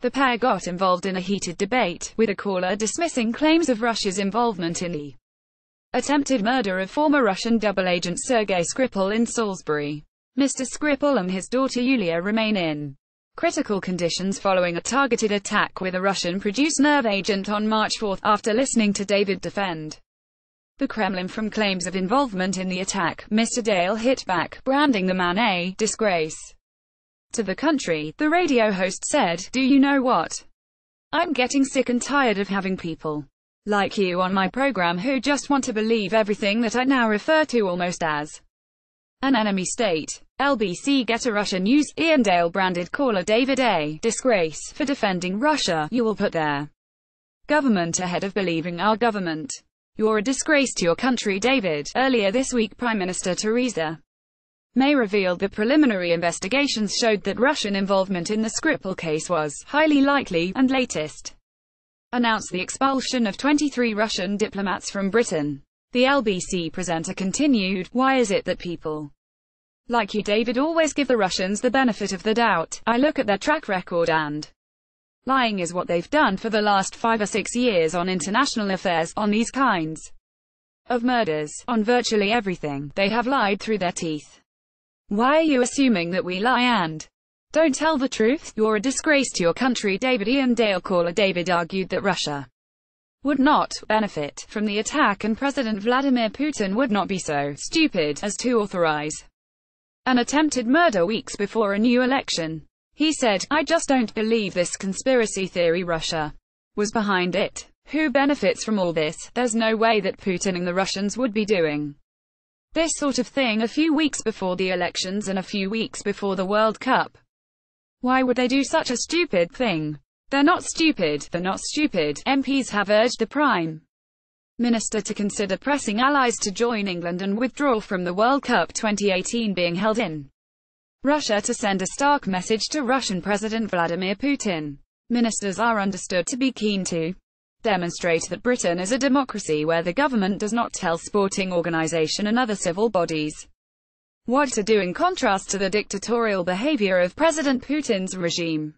The pair got involved in a heated debate, with a caller dismissing claims of Russia's involvement in the attempted murder of former Russian double agent Sergei Skripal in Salisbury. Mr. Skripal and his daughter Yulia remain in critical conditions following a targeted attack with a Russian-produced nerve agent on March 4, after listening to David defend the Kremlin from claims of involvement in the attack. Mr. Dale hit back, branding the man a disgrace to the country. The radio host said, Do you know what? I'm getting sick and tired of having people like you on my program who just want to believe everything that I now refer to almost as an enemy state. LBC get a Russia news. Iain Dale branded caller David A. disgrace for defending Russia. You will put their government ahead of believing our government. You're a disgrace to your country, David. Earlier this week, Prime Minister Theresa May revealed that preliminary investigations showed that Russian involvement in the Skripal case was highly likely, and latest announced the expulsion of 23 Russian diplomats from Britain. The LBC presenter continued, Why is it that people like you David always give the Russians the benefit of the doubt? I look at their track record and lying is what they've done for the last five or six years on international affairs, on these kinds of murders, on virtually everything, they have lied through their teeth. Why are you assuming that we lie and don't tell the truth? You're a disgrace to your country. David Iain Dale caller David argued that Russia would not benefit from the attack and President Vladimir Putin would not be so stupid as to authorize an attempted murder weeks before a new election. He said, I just don't believe this conspiracy theory Russia was behind it. Who benefits from all this? There's no way that Putin and the Russians would be doing this sort of thing a few weeks before the elections and a few weeks before the World Cup. Why would they do such a stupid thing? They're not stupid, they're not stupid. MPs have urged the Prime Minister to consider pressing allies to join England and withdraw from the World Cup 2018 being held in Russia to send a stark message to Russian President Vladimir Putin. Ministers are understood to be keen to demonstrate that Britain is a democracy where the government does not tell sporting organisation and other civil bodies what to do in contrast to the dictatorial behaviour of President Putin's regime.